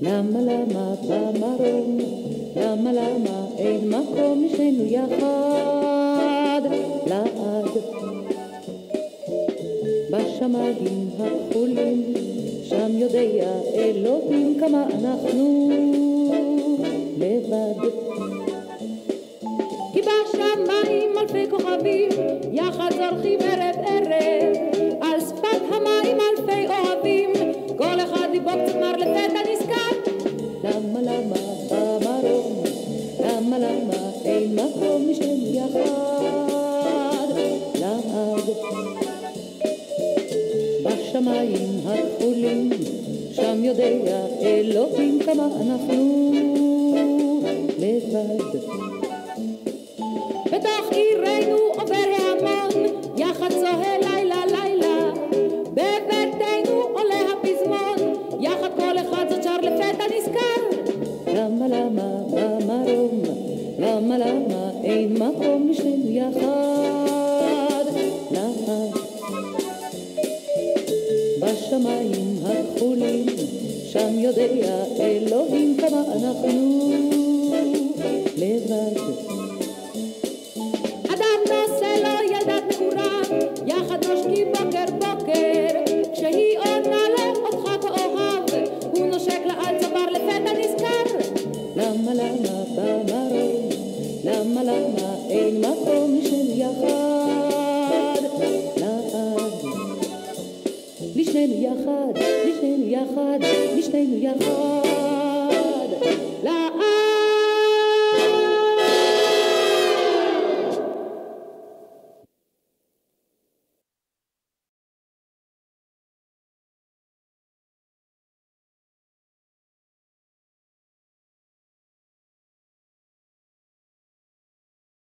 למה למה במרום, למה למה אין מקום לשנינו יחד לעד. בשמיים הכחולים, שם יודע אלוהים כמה אנחנו לבד. כי בשמיים אלפי כוכבים, יחד זורחים ערב ערב, על שפת המים אלפי אוהבים, כל אחד ליבו קצת מר נזכר. למה למה במרום, למה למה אין מקום לשנינו יחד לעד. בשמיים הכחולים, שם יודע אלוהים כמה אנחנו לבד. בתוך עירנו עובר ההמון, יחד צוהל לילה לילה. בביתנו עולה הפזמון, יחד כל אחד זאת שר לפתע נזכר. למה למה במרום, למה למה אין מקום לשנינו יחד? לעד. בשמיים הכחולים, שם יודע אלוהים כמה אנחנו למה למה במרום, למה למה אין מקום של יחד. לעד. לשנינו יחד, לשנינו יחד, לשנינו יחד. לעד.